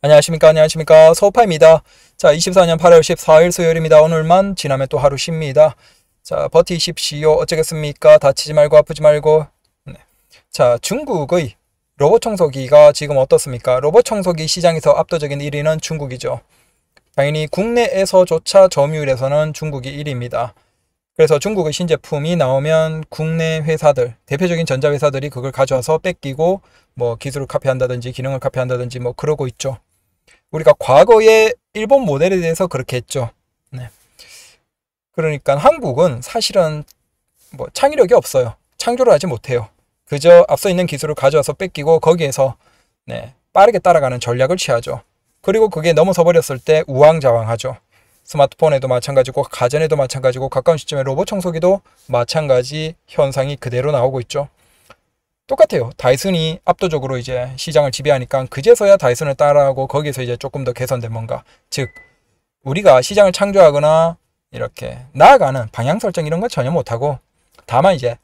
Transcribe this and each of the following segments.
안녕하십니까? 안녕하십니까? 서우파입니다. 자 24년 8월 14일 수요일입니다. 오늘만 지나면 또 하루 쉽니다. 자 버티십시오. 어쩌겠습니까? 다치지 말고 아프지 말고. 네. 자 중국의 로봇 청소기가 지금 어떻습니까? 로봇 청소기 시장에서 압도적인 1위는 중국이죠. 당연히 국내에서조차 점유율에서는 중국이 1위입니다. 그래서 중국의 신제품이 나오면 국내 회사들, 대표적인 전자회사들이 그걸 가져와서 뺏기고 뭐 기술을 카피한다든지 기능을 카피한다든지 뭐 그러고 있죠. 우리가 과거에 일본 모델에 대해서 그렇게 했죠. 네. 그러니까 한국은 사실은 뭐 창의력이 없어요. 창조를 하지 못해요. 그저 앞서 있는 기술을 가져와서 뺏기고 거기에서 네, 빠르게 따라가는 전략을 취하죠. 그리고 그게 넘어서 버렸을 때 우왕좌왕하죠. 스마트폰에도 마찬가지고 가전에도 마찬가지고 가까운 시점에 로봇 청소기도 마찬가지 현상이 그대로 나오고 있죠. 똑같아요. 다이슨이 압도적으로 이제 시장을 지배하니까 그제서야 다이슨을 따라하고 거기서 이제 조금 더 개선된 뭔가 즉 우리가 시장을 창조하거나 이렇게 나아가는 방향 설정 이런 거 전혀 못하고 다만 이제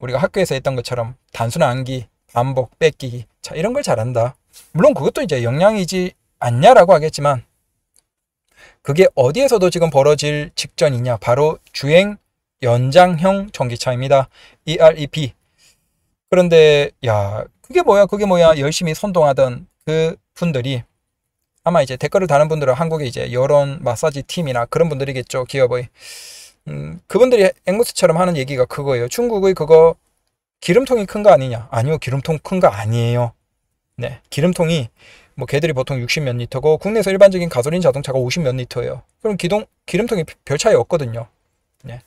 우리가 학교에서 했던 것처럼 단순 암기, 반복, 뺏기기 자 이런 걸 잘한다. 물론 그것도 이제 영향이지 않냐라고 하겠지만 그게 어디에서도 지금 벌어질 직전이냐 바로 주행 연장형 전기차입니다. EREP 그런데 야 그게 뭐야 그게 뭐야 열심히 선동하던 그 분들이 아마 이제 댓글을 다는 분들은 한국의 이제 여론 마사지 팀이나 그런 분들이겠죠 기업의. 음, 그분들이 앵무스처럼 하는 얘기가 그거예요. 중국의 그거 기름통이 큰 거 아니냐? 아니요 기름통 큰 거 아니에요. 네 기름통이 뭐 걔들이 보통 60몇 리터고 국내에서 일반적인 가솔린 자동차가 50몇 리터예요. 그럼 기동 기름통이 별 차이 없거든요. 네.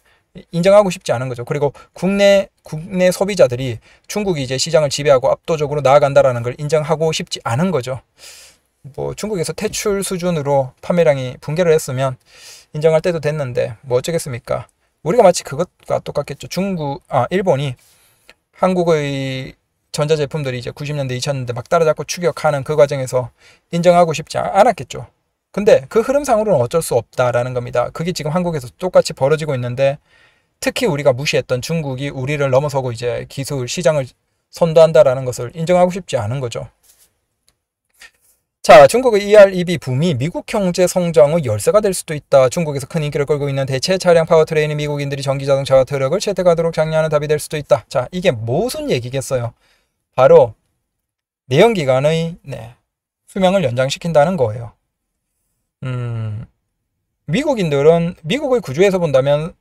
인정하고 싶지 않은 거죠. 그리고 국내 국내 소비자들이 중국이 이제 시장을 지배하고 압도적으로 나아간다라는 걸 인정하고 싶지 않은 거죠. 뭐 중국에서 퇴출 수준으로 판매량이 붕괴를 했으면 인정할 때도 됐는데 뭐 어쩌겠습니까? 우리가 마치 그것과 똑같겠죠. 중국 아 일본이 한국의 전자제품들이 이제 90년대 2000년대 막 따라잡고 추격하는 그 과정에서 인정하고 싶지 않았겠죠. 근데 그 흐름상으로는 어쩔 수 없다라는 겁니다. 그게 지금 한국에서 똑같이 벌어지고 있는데 특히 우리가 무시했던 중국이 우리를 넘어서고 이제 기술 시장을 선도한다라는 것을 인정하고 싶지 않은 거죠. 자, 중국의 EREV 붐이 미국 경제 성장의 열쇠가 될 수도 있다. 중국에서 큰 인기를 끌고 있는 대체 차량 powertrain이 미국인들이 전기 자동차와 트럭을 채택하도록 장려하는 답이 될 수도 있다. 자, 이게 무슨 얘기겠어요? 바로 내연기관의 네, 수명을 연장시킨다는 거예요. 음, 미국인들은 미국의 구조에서 본다면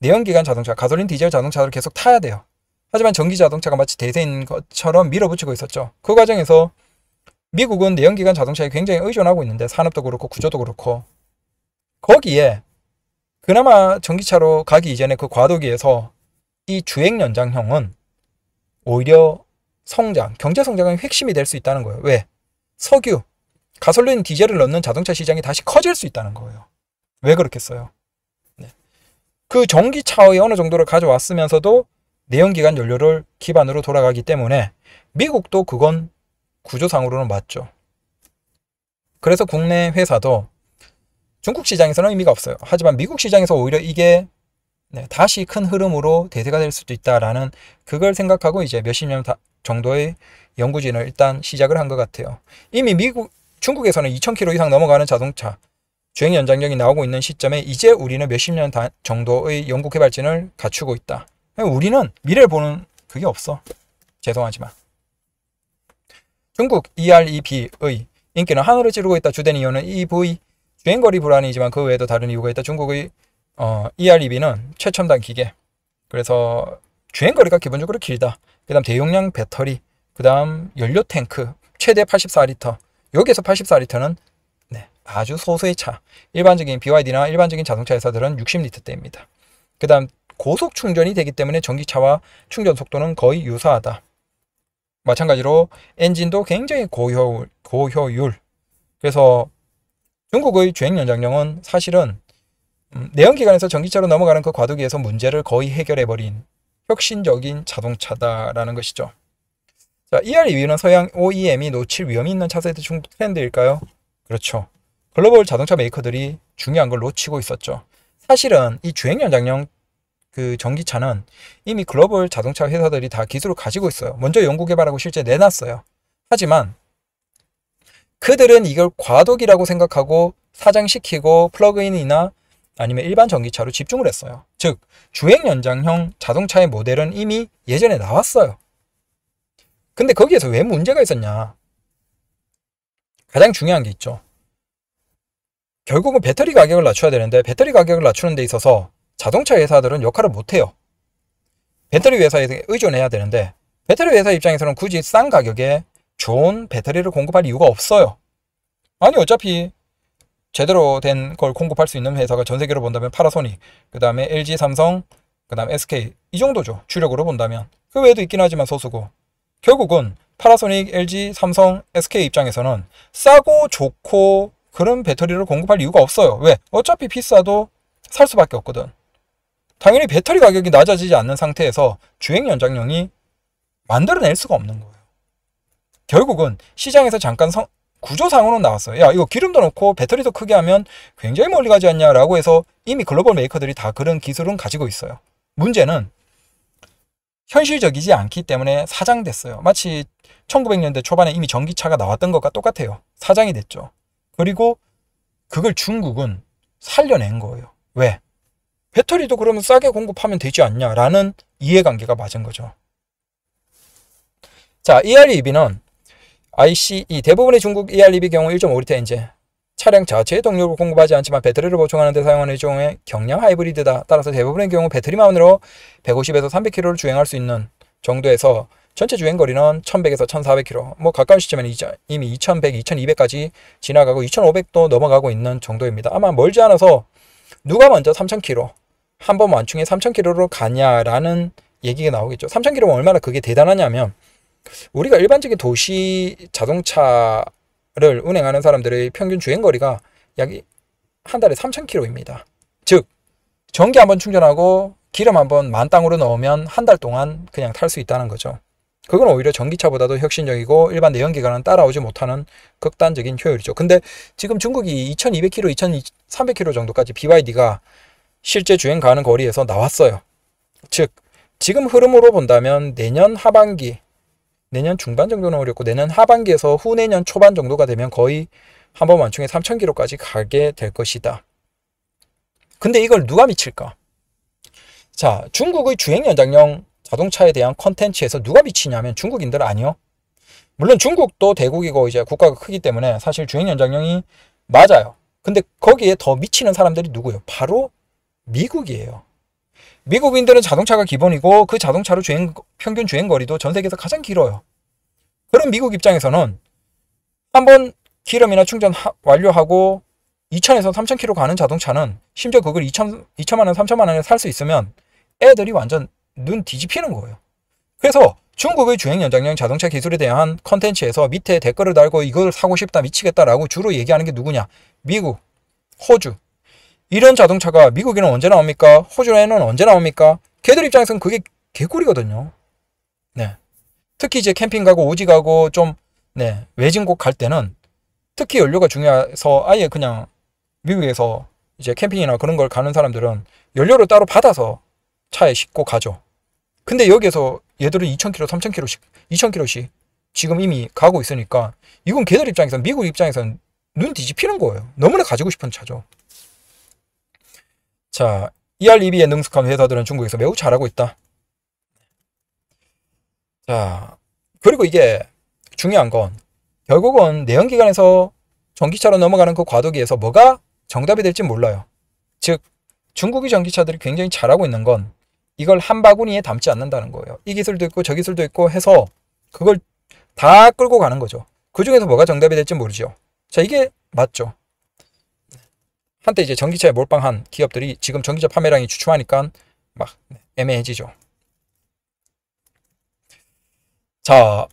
내연기관 자동차, 가솔린 디젤 자동차를 계속 타야 돼요. 하지만 전기 자동차가 마치 대세인 것처럼 밀어붙이고 있었죠. 그 과정에서 미국은 내연기관 자동차에 굉장히 의존하고 있는데 산업도 그렇고 구조도 그렇고 거기에 그나마 전기차로 가기 이전에 그 과도기에서 이 주행 연장형은 오히려 성장, 경제 성장의 핵심이 될 수 있다는 거예요. 왜? 석유, 가솔린 디젤을 넣는 자동차 시장이 다시 커질 수 있다는 거예요. 왜 그렇겠어요? 네. 그 전기차의 어느 정도를 가져왔으면서도 내연기관 연료를 기반으로 돌아가기 때문에 미국도 그건 구조상으로는 맞죠. 그래서 국내 회사도 중국 시장에서는 의미가 없어요. 하지만 미국 시장에서 오히려 이게 네, 다시 큰 흐름으로 대세가 될 수도 있다라는 그걸 생각하고 이제 몇십 년 정도의 연구진을 일단 시작을 한 것 같아요. 이미 미국 중국에서는 2,000km 이상 넘어가는 자동차 주행 연장력이 나오고 있는 시점에 이제 우리는 몇십 년 정도의 연구 개발진을 갖추고 있다. 우리는 미래를 보는 그게 없어. 죄송하지만. 중국 EREV의 인기는 하늘을 찌르고 있다. 주된 이유는 EV 주행거리 불안이지만 그 외에도 다른 이유가 있다. 중국의 어, EREV는 최첨단 기계. 그래서 주행거리가 기본적으로 길다. 그 다음 대용량 배터리. 그 다음 연료 탱크. 최대 84리터. 여기에서 84리터는 네, 아주 소수의 차. 일반적인 BYD나 일반적인 자동차 회사들은 60리터대입니다. 그 다음 고속 충전이 되기 때문에 전기차와 충전 속도는 거의 유사하다. 마찬가지로 엔진도 굉장히 고효율, 고효율. 그래서 중국의 주행 연장량은 사실은 음, 내연기관에서 전기차로 넘어가는 그 과도기에서 문제를 거의 해결해버린 혁신적인 자동차다라는 것이죠. 자, ER2위는 서양 OEM이 놓칠 위험이 있는 차세대 중국 트렌드일까요? 그렇죠. 글로벌 자동차 메이커들이 중요한 걸 놓치고 있었죠. 사실은 이 주행 연장형 그 전기차는 이미 글로벌 자동차 회사들이 다 기술을 가지고 있어요. 먼저 연구 개발하고 실제 내놨어요. 하지만 그들은 이걸 과도기라고 생각하고 사장시키고 플러그인이나 아니면 일반 전기차로 집중을 했어요. 즉, 주행 연장형 자동차의 모델은 이미 예전에 나왔어요. 근데 거기에서 왜 문제가 있었냐? 가장 중요한 게 있죠. 결국은 배터리 가격을 낮춰야 되는데 배터리 가격을 낮추는 데 있어서 자동차 회사들은 역할을 못해요. 배터리 회사에 의존해야 되는데 배터리 회사 입장에서는 굳이 싼 가격에 좋은 배터리를 공급할 이유가 없어요. 아니 어차피 제대로 된 걸 공급할 수 있는 회사가 전 세계로 본다면 파라소닉, 그 다음에 LG, 삼성, 그 다음에 SK 이 정도죠. 주력으로 본다면 그 외에도 있긴 하지만 소수고 결국은 파라소닉, LG, 삼성, SK 입장에서는 싸고 좋고 그런 배터리를 공급할 이유가 없어요. 왜? 어차피 비싸도 살 수밖에 없거든. 당연히 배터리 가격이 낮아지지 않는 상태에서 주행 연장용이 만들어낼 수가 없는 거예요. 결국은 시장에서 잠깐 성, 구조상으로는 나왔어요. 야, 이거 기름도 넣고 배터리도 크게 하면 굉장히 멀리 가지 않냐라고 해서 이미 글로벌 메이커들이 다 그런 기술은 가지고 있어요. 문제는 현실적이지 않기 때문에 사장됐어요. 마치 1900년대 초반에 이미 전기차가 나왔던 것과 똑같아요. 사장이 됐죠. 그리고 그걸 중국은 살려낸 거예요. 왜? 배터리도 그러면 싸게 공급하면 되지 않냐라는 이해관계가 맞은 거죠. 자, EREV는 ICE 대부분의 중국 EREV 경우 1.5L 엔진 차량 자체의 동력을 공급하지 않지만 배터리를 보충하는 데 사용하는 일종의 경량 하이브리드다. 따라서 대부분의 경우 배터리만으로 150에서 300km를 주행할 수 있는 정도에서 전체 주행 거리는 1100에서 1400km. 뭐 가까운 시점에는 이미 2100, 2200까지 지나가고 2500도 넘어가고 있는 정도입니다. 아마 멀지 않아서 누가 먼저 3000km 한 번 완충에 3000km로 가냐라는 얘기가 나오겠죠. 3000km면 얼마나 그게 대단하냐면 우리가 일반적인 도시 자동차 를 운행하는 사람들의 평균 주행거리가 약 한 달에 3,000km입니다. 즉, 전기 한번 충전하고 기름 한번 만 땅으로 넣으면 한 달 동안 그냥 탈 수 있다는 거죠. 그건 오히려 전기차보다도 혁신적이고 일반 내연기관은 따라오지 못하는 극단적인 효율이죠. 근데 지금 중국이 2200km, 2300km 정도까지 BYD가 실제 주행 가는 거리에서 나왔어요. 즉, 지금 흐름으로 본다면 내년 하반기 내년 중반 정도는 어렵고 내년 하반기에서 후내년 초반 정도가 되면 거의 한 번 완충에 3,000km까지 가게 될 것이다. 근데 이걸 누가 미칠까? 자, 중국의 주행 연장형 자동차에 대한 컨텐츠에서 누가 미치냐면 중국인들 아니요. 물론 중국도 대국이고 이제 국가가 크기 때문에 사실 주행 연장형이 맞아요. 근데 거기에 더 미치는 사람들이 누구예요? 바로 미국이에요. 미국인들은 자동차가 기본이고 그 자동차로 주행 평균 주행 거리도 전 세계에서 가장 길어요. 그럼 미국 입장에서는 한번 기름이나 충전 하, 완료하고 2천에서 3천 킬로 가는 자동차는 심지어 그걸 2천 2천만 원, 3천만 원에 살 수 있으면 애들이 완전 눈 뒤집히는 거예요. 그래서 중국의 주행 연장형 자동차 기술에 대한 컨텐츠에서 밑에 댓글을 달고 이걸 사고 싶다 미치겠다라고 주로 얘기하는 게 누구냐? 미국, 호주, 이런 자동차가 미국에는 언제 나옵니까? 호주에는 언제 나옵니까? 걔들 입장에서는 그게 개꿀이거든요. 네. 특히 이제 캠핑 가고 오지 가고 좀, 네, 외진 곳 갈 때는 특히 연료가 중요해서 아예 그냥 미국에서 이제 캠핑이나 그런 걸 가는 사람들은 연료를 따로 받아서 차에 싣고 가죠. 근데 여기에서 얘들은 2,000km, 3,000km씩, 2,000km씩 지금 이미 가고 있으니까 이건 걔들 입장에서는 미국 입장에서는 눈 뒤집히는 거예요. 너무나 가지고 싶은 차죠. 자, ER2B에 능숙한 회사들은 중국에서 매우 잘하고 있다. 자, 그리고 이게 중요한 건 결국은 내연기관에서 전기차로 넘어가는 그 과도기에서 뭐가 정답이 될지 몰라요. 즉, 중국의 전기차들이 굉장히 잘하고 있는 건 이걸 한 바구니에 담지 않는다는 거예요. 이 기술도 있고 저 기술도 있고 해서 그걸 다 끌고 가는 거죠. 그 중에서 뭐가 정답이 될지 모르죠. 자, 이게 맞죠. 한때 이제 전기차에 몰빵한 기업들이 지금 전기차 판매량이 주춤하니까 막 애매해지죠. 자,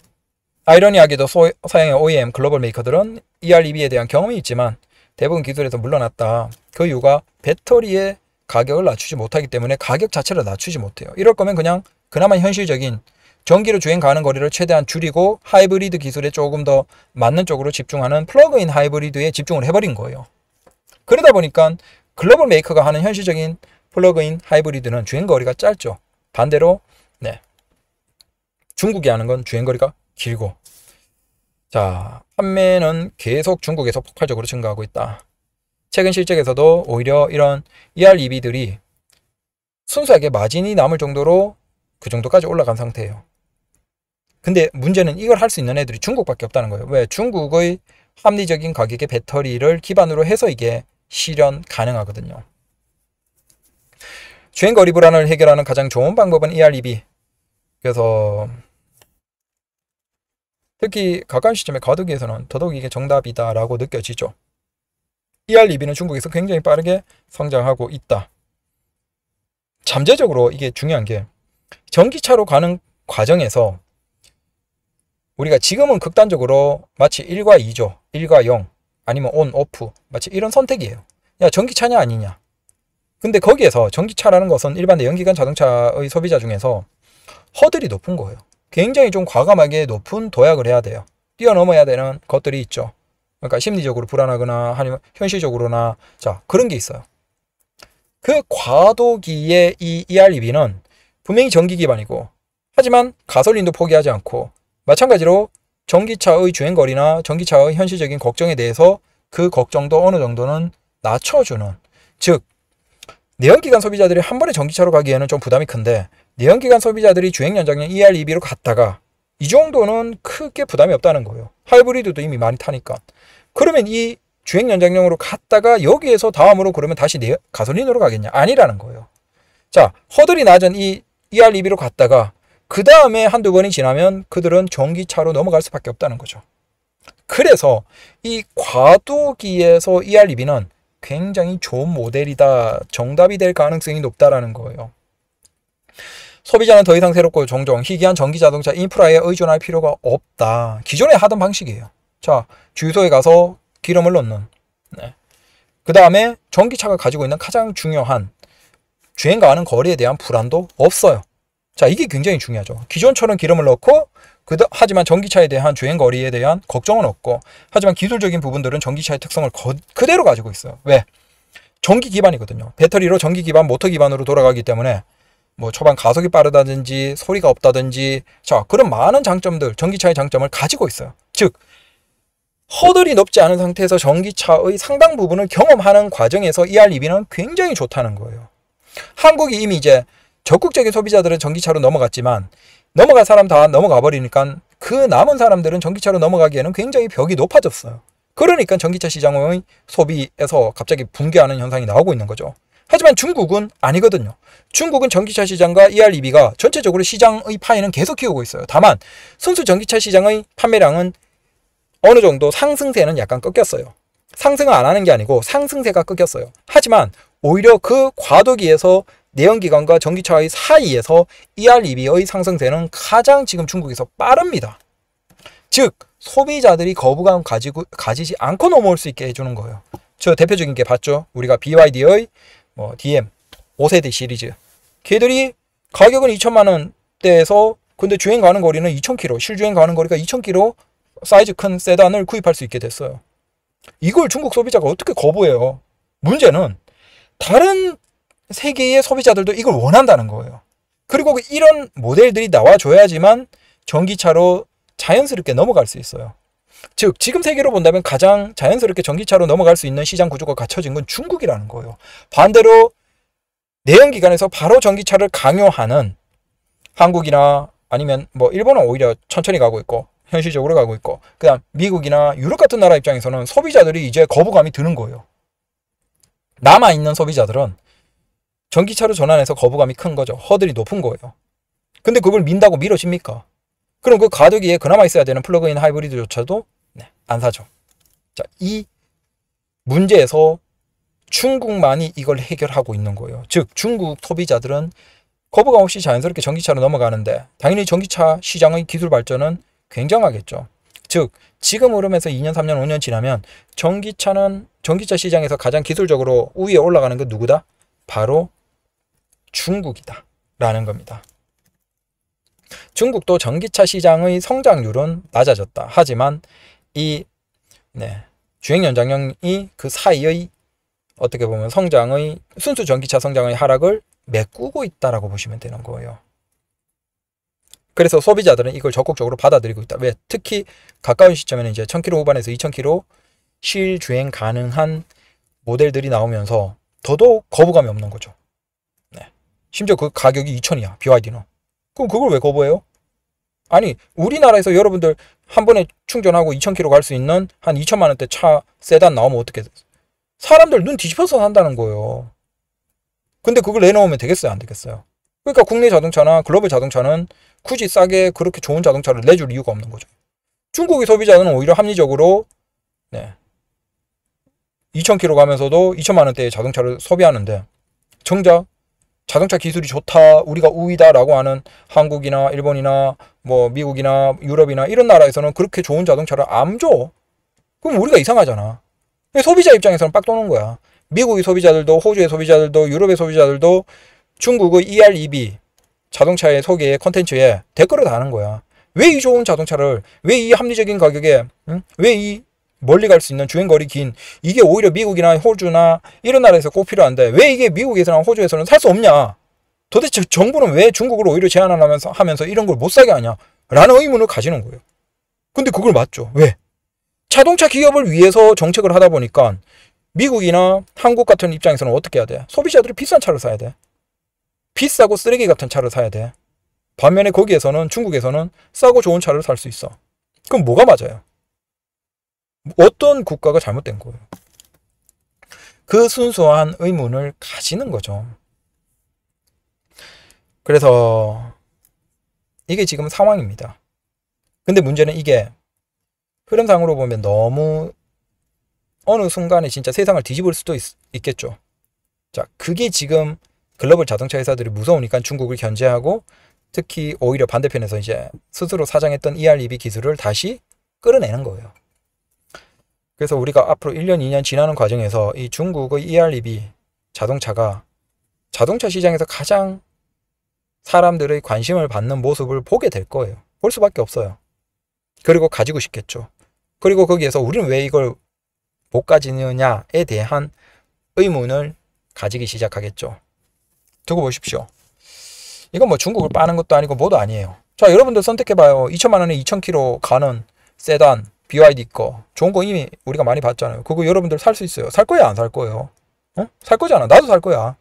아이러니하게도 소, 서양의 OEM 글로벌 메이커들은 EREV에 대한 경험이 있지만 대부분 기술에서 물러났다. 그 이유가 배터리의 가격을 낮추지 못하기 때문에 가격 자체를 낮추지 못해요. 이럴 거면 그냥 그나마 현실적인 전기로 주행 가는 거리를 최대한 줄이고 하이브리드 기술에 조금 더 맞는 쪽으로 집중하는 플러그인 하이브리드에 집중을 해버린 거예요. 그러다 보니까 글로벌 메이커가 하는 현실적인 플러그인 하이브리드는 주행 거리가 짧죠. 반대로 네 중국이 하는 건 주행 거리가 길고 자, 판매는 계속 중국에서 폭발적으로 증가하고 있다. 최근 실적에서도 오히려 이런 EREV들이 순수하게 마진이 남을 정도로 그 정도까지 올라간 상태예요. 근데 문제는 이걸 할 수 있는 애들이 중국밖에 없다는 거예요. 왜? 중국의 합리적인 가격의 배터리를 기반으로 해서 이게 실현 가능하거든요. 주행 거리 불안을 해결하는 가장 좋은 방법은 ER2B. 그래서 특히 가까운 시점에 가덕기에서는 더더욱 이게 정답이다라고 느껴지죠. ER2B는 중국에서 굉장히 빠르게 성장하고 있다. 잠재적으로 이게 중요한 게 전기차로 가는 과정에서 우리가 지금은 극단적으로 마치 1과 2죠. 1과 0 아니면 온, 오프 마치 이런 선택이에요. 야 전기차냐 아니냐. 근데 거기에서 전기차라는 것은 일반 내연기관 자동차의 소비자 중에서 허들이 높은 거예요. 굉장히 좀 과감하게 높은 도약을 해야 돼요. 뛰어넘어야 되는 것들이 있죠. 그러니까 심리적으로 불안하거나 아니면 현실적으로나 자 그런 게 있어요. 그 과도기의 이 EREV는 분명히 전기 기반이고 하지만 가솔린도 포기하지 않고 마찬가지로 전기차의 주행거리나 전기차의 현실적인 걱정에 대해서 그 걱정도 어느 정도는 낮춰주는 즉 내연기관 소비자들이 한 번에 전기차로 가기에는 좀 부담이 큰데 내연기관 소비자들이 주행 연장량 ER2B로 갔다가 이 정도는 크게 부담이 없다는 거예요. 하이브리드도 이미 많이 타니까. 그러면 이 주행 연장용으로 갔다가 여기에서 다음으로 그러면 다시 내 가솔린으로 가겠냐? 아니라는 거예요. 자, 허들이 낮은 이 ER2B로 갔다가 그 다음에 한두 번이 지나면 그들은 전기차로 넘어갈 수밖에 없다는 거죠. 그래서 이 과도기에서 ER2B는 굉장히 좋은 모델이다. 정답이 될 가능성이 높다라는 거예요. 소비자는 더 이상 새롭고 종종 희귀한 전기 자동차 인프라에 의존할 필요가 없다. 기존에 하던 방식이에요. 자, 주유소에 가서 기름을 넣는. 네. 그 다음에 전기차가 가지고 있는 가장 중요한 주행 가하는 거리에 대한 불안도 없어요. 자, 이게 굉장히 중요하죠. 기존처럼 기름을 넣고 하지만 전기차에 대한 주행 거리에 대한 걱정은 없고 하지만 기술적인 부분들은 전기차의 특성을 거, 그대로 가지고 있어요. 왜? 전기 기반이거든요. 배터리로 전기 기반, 모터 기반으로 돌아가기 때문에 뭐 초반 가속이 빠르다든지 소리가 없다든지 자 그런 많은 장점들 전기차의 장점을 가지고 있어요. 즉 허들이 높지 않은 상태에서 전기차의 상당 부분을 경험하는 과정에서 ER2B는 굉장히 좋다는 거예요. 한국이 이미 이제 적극적인 소비자들은 전기차로 넘어갔지만 넘어갈 사람 다 넘어가 버리니까 그 남은 사람들은 전기차로 넘어가기에는 굉장히 벽이 높아졌어요. 그러니까 전기차 시장의 소비에서 갑자기 붕괴하는 현상이 나오고 있는 거죠. 하지만 중국은 아니거든요. 중국은 전기차 시장과 ER2B가 전체적으로 시장의 파이는 계속 키우고 있어요. 다만 순수 전기차 시장의 판매량은 어느 정도 상승세는 약간 꺾였어요. 상승을 안 하는 게 아니고 상승세가 꺾였어요. 하지만 오히려 그 과도기에서 내연기관과 전기차의 사이에서 ER2B의 상승세는 가장 지금 중국에서 빠릅니다. 즉 소비자들이 거부감 가지고 가지지 않고 넘어올 수 있게 해주는 거예요. 저 대표적인 게 봤죠. 우리가 BYD의 뭐 DM 5세대 시리즈 걔들이 가격은 2천만 원대에서 근데 주행 가는 거리는 2,000km, 실주행 가는 거리가 2,000km 사이즈 큰 세단을 구입할 수 있게 됐어요. 이걸 중국 소비자가 어떻게 거부해요? 문제는 다른 세계의 소비자들도 이걸 원한다는 거예요. 그리고 그 이런 모델들이 나와줘야지만 전기차로 자연스럽게 넘어갈 수 있어요. 즉 지금 세계로 본다면 가장 자연스럽게 전기차로 넘어갈 수 있는 시장 구조가 갖춰진 건 중국이라는 거예요. 반대로 내연기관에서 바로 전기차를 강요하는 한국이나 아니면 뭐 일본은 오히려 천천히 가고 있고 현실적으로 가고 있고 그다음 미국이나 유럽 같은 나라 입장에서는 소비자들이 이제 거부감이 드는 거예요. 남아 있는 소비자들은 전기차로 전환해서 거부감이 큰 거죠. 허들이 높은 거예요. 근데 그걸 민다고 미뤄집니까? 그럼 그 가격에 그나마 있어야 되는 플러그인 하이브리드조차도 네, 안 사죠. 자, 이 문제에서 중국만이 이걸 해결하고 있는 거예요. 즉 중국 소비자들은 거부감 없이 자연스럽게 전기차로 넘어가는데 당연히 전기차 시장의 기술 발전은 굉장하겠죠. 즉 지금 흐름에서 2년, 3년, 5년 지나면 전기차는 전기차 시장에서 가장 기술적으로 우위에 올라가는 건 누구다? 바로 중국이다. 라는 겁니다. 중국도 전기차 시장의 성장률은 낮아졌다. 하지만 이 네, 주행 연장형이 그 사이의 어떻게 보면 성장의 순수 전기차 성장의 하락을 메꾸고 있다라고 보시면 되는 거예요. 그래서 소비자들은 이걸 적극적으로 받아들이고 있다. 왜? 특히 가까운 시점에는 이제 1000km 후반에서 2000km 실주행 가능한 모델들이 나오면서 더더욱 거부감이 없는 거죠. 네. 심지어 그 가격이 2000이야. BYD는. 그럼 그걸 왜 거부해요? 아니, 우리나라에서 여러분들 한 번에 충전하고 2000km 갈 수 있는 한 2천만 원대 차 세단 나오면 어떻게 돼? 사람들 눈 뒤집어서 산다는 거예요. 근데 그걸 내놓으면 되겠어요? 안 되겠어요? 그러니까 국내 자동차나 글로벌 자동차는 굳이 싸게 그렇게 좋은 자동차를 내줄 이유가 없는 거죠. 중국의 소비자는 오히려 합리적으로 네. 2,000km 가면서도 2천만 원대의 자동차를 소비하는데 정작 자동차 기술이 좋다, 우리가 우위다라고 하는 한국이나 일본이나 뭐 미국이나 유럽이나 이런 나라에서는 그렇게 좋은 자동차를 안 줘. 그럼 우리가 이상하잖아. 소비자 입장에서는 빡 도는 거야. 미국의 소비자들도 호주의 소비자들도 유럽의 소비자들도 중국의 EREV 자동차의 소개 컨텐츠에 댓글을 다는 거야. 왜 이 좋은 자동차를 왜 이 합리적인 가격에 응? 왜이 멀리 갈 수 있는 주행거리 긴 이게 오히려 미국이나 호주나 이런 나라에서 꼭 필요한데 왜 이게 미국에서나 호주에서는 살 수 없냐? 도대체 정부는 왜 중국을 오히려 제한을 하면서 하면서 이런 걸 못 사게 하냐? 라는 의문을 가지는 거예요. 근데 그걸 맞죠. 왜? 자동차 기업을 위해서 정책을 하다 보니까 미국이나 한국 같은 입장에서는 어떻게 해야 돼? 소비자들이 비싼 차를 사야 돼. 비싸고 쓰레기 같은 차를 사야 돼. 반면에 거기에서는 중국에서는 싸고 좋은 차를 살 수 있어. 그럼 뭐가 맞아요? 어떤 국가가 잘못된 거예요? 그 순수한 의문을 가지는 거죠. 그래서 이게 지금 상황입니다. 근데 문제는 이게 흐름상으로 보면 너무 어느 순간에 진짜 세상을 뒤집을 수도 있, 겠죠 자, 그게 지금 글로벌 자동차 회사들이 무서우니까 중국을 견제하고 특히 오히려 반대편에서 이제 스스로 사장했던 EREV 기술을 다시 끌어내는 거예요. 그래서 우리가 앞으로 1년, 2년 지나는 과정에서 이 중국의 EREV 자동차가 자동차 시장에서 가장 사람들의 관심을 받는 모습을 보게 될 거예요. 볼 수밖에 없어요. 그리고 가지고 싶겠죠. 그리고 거기에서 우리는 왜 이걸 못 가지느냐에 대한 의문을 가지기 시작하겠죠. 두고 보십시오. 이건 뭐 중국을 빠는 것도 아니고 뭐도 아니에요. 자, 여러분들 선택해봐요. 2천만 원에 2,000km 가는 세단, BYD 거 좋은 거 이미 우리가 많이 봤잖아요. 그거 여러분들 살 수 있어요. 살 거야 안 살 거예요? 어? 살 거잖아. 나도 살 거야.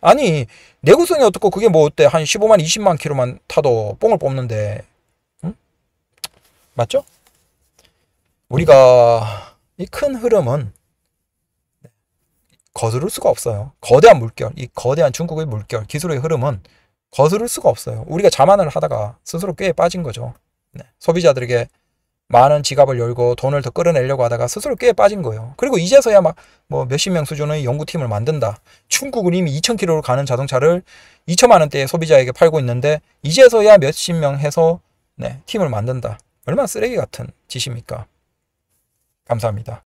아니 내구성이 어떻고 그게 뭐 어때? 한 15만 20만 킬로만 타도 뽕을 뽑는데 응? 맞죠? 우리가 이 큰 흐름은 거스를 수가 없어요. 거대한 물결, 이 거대한 중국의 물결, 기술의 흐름은 거스를 수가 없어요. 우리가 자만을 하다가 스스로 꽤 빠진 거죠. 네. 소비자들에게 많은 지갑을 열고 돈을 더 끌어내려고 하다가 스스로 꽤 빠진 거예요. 그리고 이제서야 막 뭐 몇십 명 수준의 연구팀을 만든다. 중국은 이미 2,000km를 가는 자동차를 2천만 원대에 소비자에게 팔고 있는데 이제서야 몇십 명 해서 네, 팀을 만든다. 얼마나 쓰레기 같은 짓입니까? 감사합니다.